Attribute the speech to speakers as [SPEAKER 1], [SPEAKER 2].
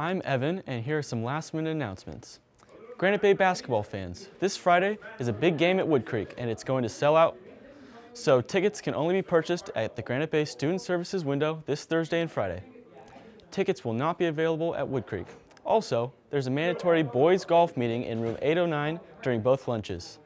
[SPEAKER 1] I'm Evan, and here are some last minute announcements. Granite Bay basketball fans, this Friday is a big game at Woodcreek, and it's going to sell out. So tickets can only be purchased at the Granite Bay Student Services window this Thursday and Friday. Tickets will not be available at Woodcreek. Also, there's a mandatory boys golf meeting in room 809 during both lunches.